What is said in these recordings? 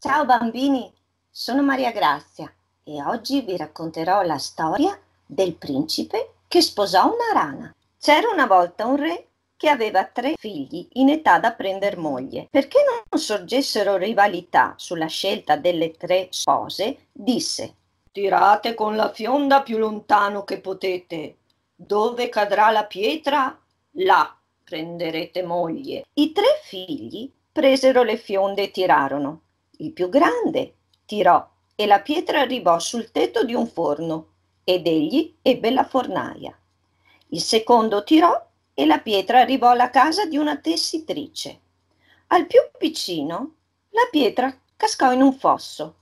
Ciao bambini, sono Maria Grazia e oggi vi racconterò la storia del principe che sposò una rana. C'era una volta un re che aveva tre figli in età da prender moglie. Perché non sorgessero rivalità sulla scelta delle tre spose, disse Tirate con la fionda più lontano che potete. Dove cadrà la pietra, là prenderete moglie. I tre figli presero le fionde e tirarono. Il più grande tirò e la pietra arrivò sul tetto di un forno ed egli ebbe la fornaia. Il secondo tirò e la pietra arrivò alla casa di una tessitrice. Al più piccino la pietra cascò in un fosso.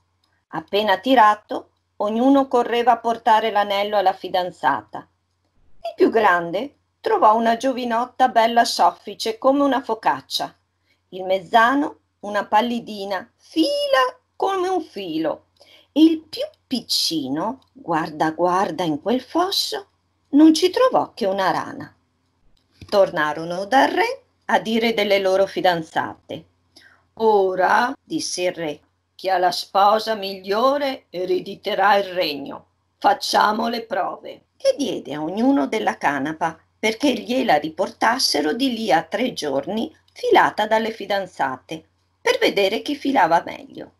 Appena tirato, ognuno correva a portare l'anello alla fidanzata. Il più grande trovò una giovinotta bella soffice come una focaccia. Il mezzano una pallidina fila come un filo. E il più piccino, guarda guarda in quel fosso, non ci trovò che una rana. Tornarono dal re a dire delle loro fidanzate. Ora, disse il re, chi ha la sposa migliore erediterà il regno. Facciamo le prove. E diede a ognuno della canapa perché gliela riportassero di lì a tre giorni filata dalle fidanzate, per vedere chi filava meglio.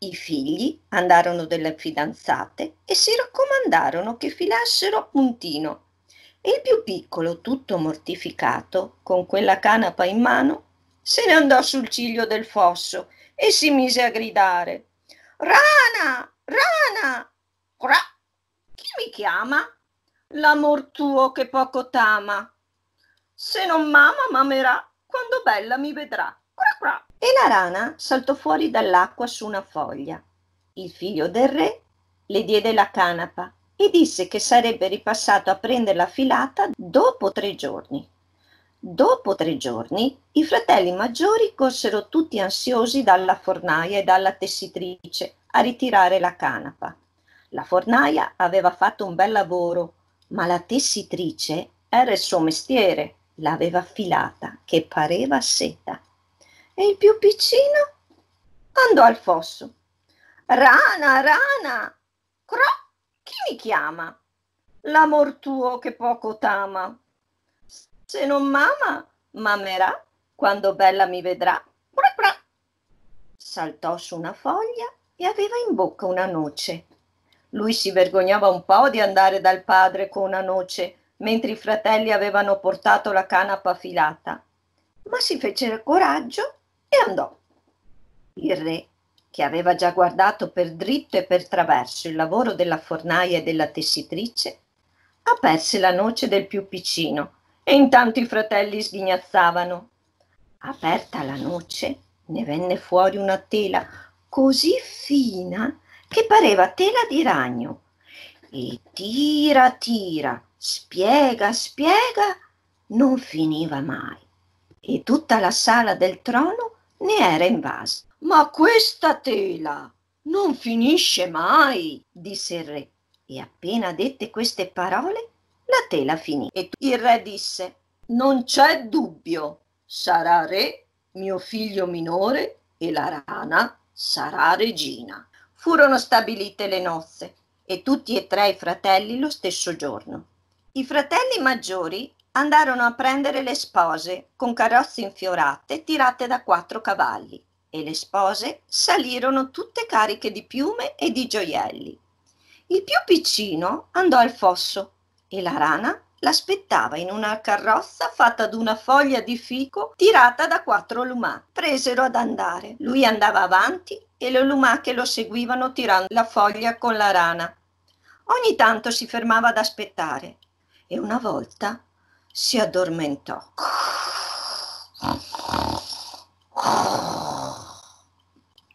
I figli andarono delle fidanzate e si raccomandarono che filassero a puntino. E il più piccolo, tutto mortificato, con quella canapa in mano, se ne andò sul ciglio del fosso e si mise a gridare Rana! Rana! Cra! Chi mi chiama? L'amor tuo che poco t'ama. Se non mama, mamerà quando bella mi vedrà. Cra, cra. E la rana saltò fuori dall'acqua su una foglia. Il figlio del re le diede la canapa e disse che sarebbe ripassato a prendere la filata dopo tre giorni. Dopo tre giorni i fratelli maggiori corsero tutti ansiosi dalla fornaia e dalla tessitrice a ritirare la canapa. La fornaia aveva fatto un bel lavoro, ma la tessitrice era il suo mestiere l'aveva affilata che pareva seta. E il più piccino andò al fosso. Rana, rana, cro, chi mi chiama? L'amor tuo che poco t'ama. Se non mama, mamerà quando bella mi vedrà. Cra, cra. Saltò su una foglia e aveva in bocca una noce. Lui si vergognava un po' di andare dal padre con una noce mentre i fratelli avevano portato la canapa filata, ma si fece coraggio e andò. Il re, che aveva già guardato per dritto e per traverso il lavoro della fornaia e della tessitrice, aperse la noce del più piccino e intanto i fratelli sghignazzavano. Aperta la noce, ne venne fuori una tela così fina che pareva tela di ragno. E tira, tira, spiega, spiega, non finiva mai. E tutta la sala del trono ne era invasa. Ma questa tela non finisce mai, disse il re. E appena dette queste parole, la tela finì. E il re disse, non c'è dubbio, sarà re mio figlio minore e la rana sarà regina. Furono stabilite le nozze e tutti e tre i fratelli lo stesso giorno. I fratelli maggiori andarono a prendere le spose con carrozze infiorate tirate da quattro cavalli e le spose salirono tutte cariche di piume e di gioielli. Il più piccino andò al fosso e la rana l'aspettava in una carrozza fatta d'una foglia di fico tirata da quattro lumache. Presero ad andare. Lui andava avanti e le lumache lo seguivano tirando la foglia con la rana. Ogni tanto si fermava ad aspettare e una volta si addormentò.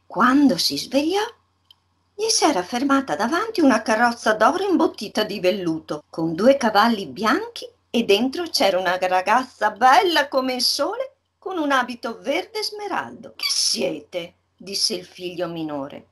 Quando si svegliò, gli s'era fermata davanti una carrozza d'oro imbottita di velluto, con due cavalli bianchi e dentro c'era una ragazza bella come il sole, con un abito verde smeraldo. Chi siete? disse il figlio minore.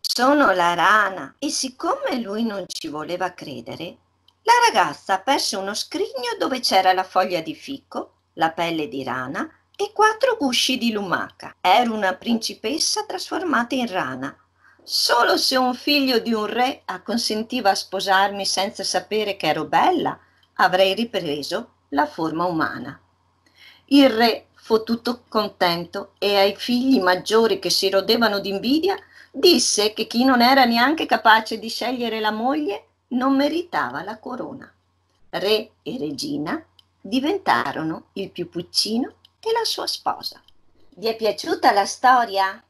Sono la rana. E siccome lui non ci voleva credere, la ragazza aperse uno scrigno dove c'era la foglia di fico, la pelle di rana, e quattro gusci di lumaca. Ero una principessa trasformata in rana. Solo se un figlio di un re acconsentiva a sposarmi senza sapere che ero bella, avrei ripreso la forma umana. Il re fu tutto contento e ai figli maggiori che si rodevano d'invidia disse che chi non era neanche capace di scegliere la moglie non meritava la corona. Re e regina diventarono il più piccino e la sua sposa. Vi è piaciuta la storia?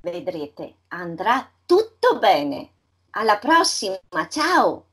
Vedrete, andrà tutto bene. Alla prossima, ciao!